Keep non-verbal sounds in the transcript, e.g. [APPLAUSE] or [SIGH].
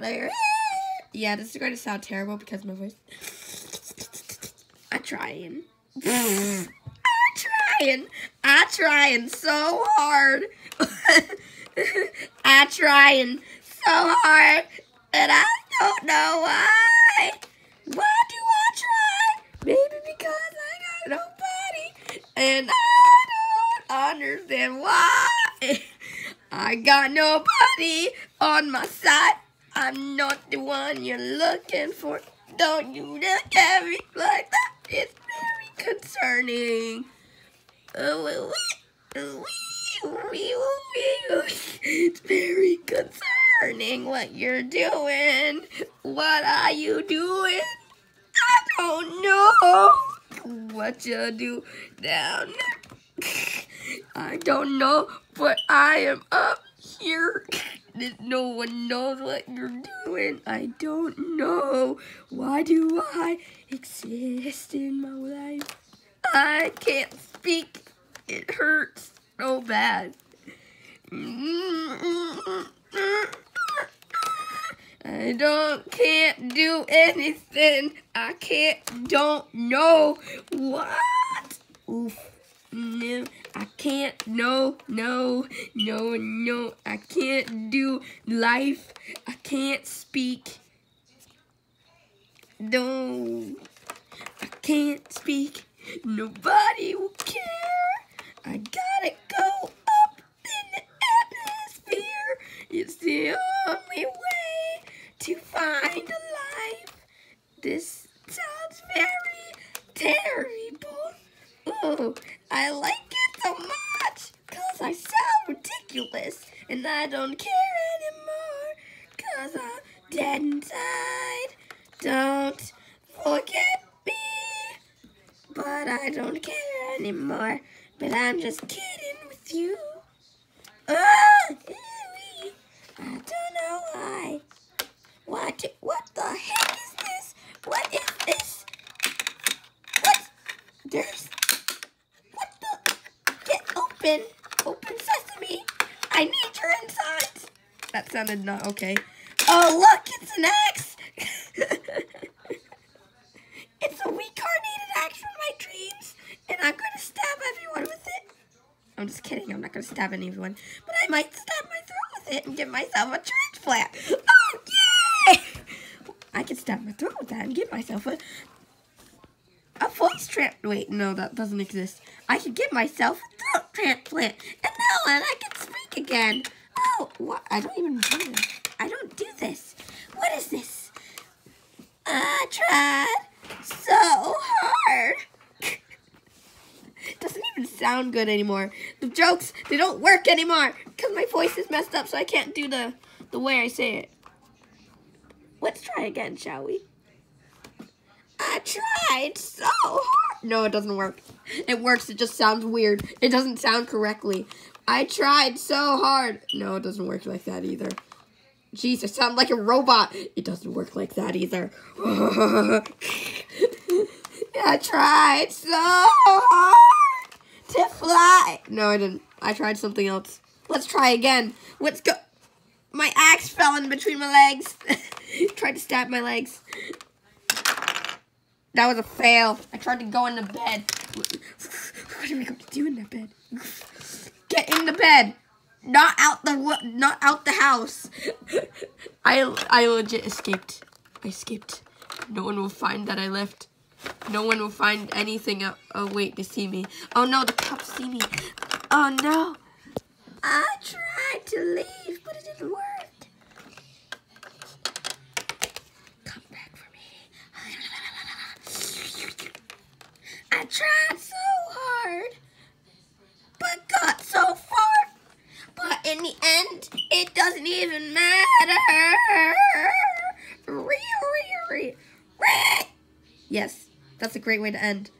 [LAUGHS] Yeah, this is going to sound terrible because my voice. [LAUGHS] I'm trying. I'm trying. I'm trying so hard. [LAUGHS] I'm trying so hard, and I don't know why. Why do I try? Maybe because I got nobody, and I don't understand why. I got nobody on my side. I'm not the one you're looking for. Don't you look at me like that. It's very concerning. It's very concerning what you're doing. What are you doing? I don't know what you do down there. [LAUGHS] I don't know, but I am up here. No one knows what you're doing. I don't know. Why do I exist in my life? I can't speak. It hurts so bad. I don't can't do anything. I can't don't know what. Oof. Mm, no, I can't. No, no, no, no. I can't do life. I can't speak. No, I can't speak. Nobody will care. I gotta go up in the atmosphere. It's the only way to find a life. This sounds very terrible. Oh, I like it so much because I sound ridiculous and I don't care anymore because I'm dead inside. Don't forget me, but I don't care anymore. But I'm just kidding with you. Ah, I don't know why. What? What the heck is this? What is this? What? There's. What the? Get open. Open sesame. I need your insides. That sounded not okay. Oh, look, it's an axe. [LAUGHS] it's a reincarnated axe from my dreams, and I'm going to stab everyone with it. I'm just kidding. I'm not going to stab anyone, but I might stab my throat with it and give myself a transplant. Oh, yay! I can stab my throat with that and give myself a a voice transplant. Wait, no, that doesn't exist. I can give myself a throat transplant, and now I can speak again. Oh, what? I don't even do this. I don't do this. What is this? I tried so hard. [LAUGHS] doesn't even sound good anymore. The jokes, they don't work anymore because my voice is messed up, so I can't do the, the way I say it. Let's try again, shall we? I tried so hard. No, it doesn't work. It works, it just sounds weird. It doesn't sound correctly. I tried so hard. No, it doesn't work like that either. Jeez, I sound like a robot. It doesn't work like that either. [LAUGHS] I tried so hard to fly. No, I didn't. I tried something else. Let's try again. Let's go. My axe fell in between my legs. [LAUGHS] tried to stab my legs. That was a fail. I tried to go in the bed. What are we going to do in the bed? Get in the bed. Not out the not out the house. I I legit escaped. I escaped. No one will find that I left. No one will find anything. Uh, oh wait, to see me. Oh no, the cops see me. Oh no. I tried to leave, but it didn't work. Come back for me. I tried so hard, but got so far. But in the end, it doesn't even matter. Yes, that's a great way to end.